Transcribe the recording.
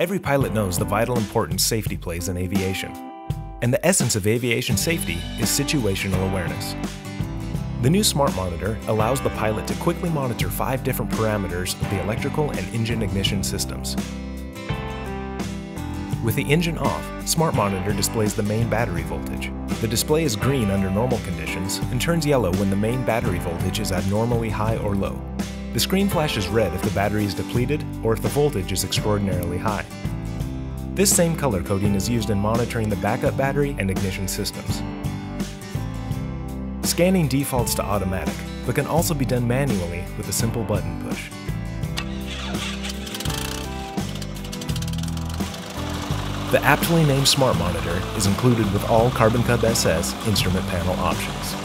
Every pilot knows the vital importance safety plays in aviation. And the essence of aviation safety is situational awareness. The new SMARTmonitor allows the pilot to quickly monitor five different parameters of the electrical and engine ignition systems. With the engine off, SMARTmonitor displays the main battery voltage. The display is green under normal conditions and turns yellow when the main battery voltage is abnormally high or low. The screen flashes red if the battery is depleted or if the voltage is extraordinarily high. This same color coding is used in monitoring the backup battery and ignition systems. Scanning defaults to automatic, but can also be done manually with a simple button push. The aptly named SMARTmonitor is included with all Carbon Cub SS instrument panel options.